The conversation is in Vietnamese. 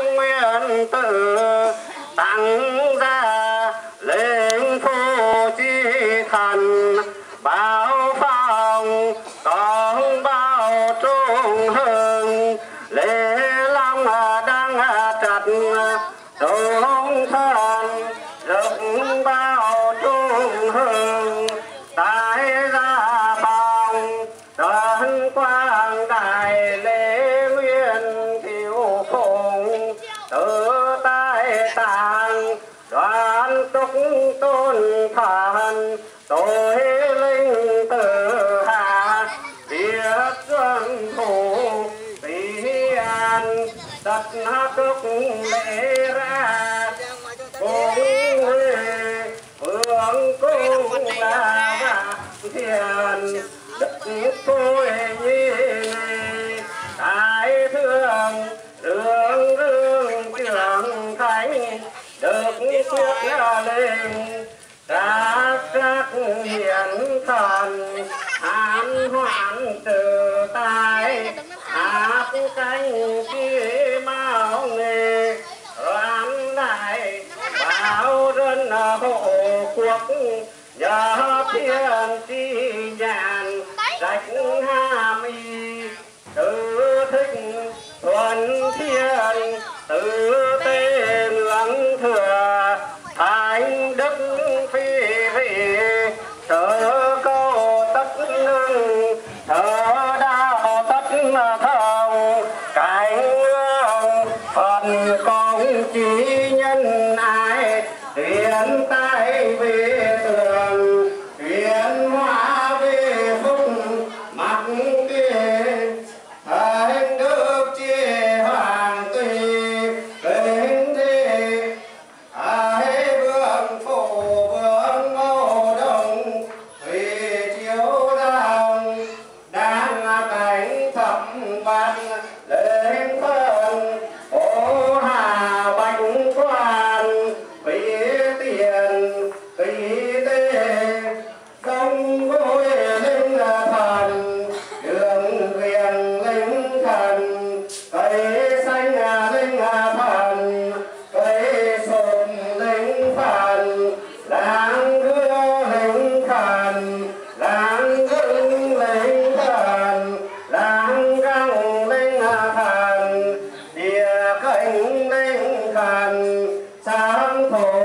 nguyên tự tặng ra lên phu chi thần, bảo phòng con bao trung hưng lễ long đang trật trung thần rực bao trung hưng tại gia phòng đoàn quang đại lễ tại tàng đoàn túc tôn thần, tôi linh tử hạ, biết dân thủ tỷ an đặt túc lễ ra. Cũng huệ phương cung là thiền, đức tôi nhi lên ra các hiển thần hán hoạn từ tai áp cánh kia mau nghề loan đại bảo dân hộ quốc nhờ thiên chi nhàn sạch ham y tự thích thuần thiên sở câu tất ngưng thờ đạo tất thông cảnh hương phần công chỉ Oh.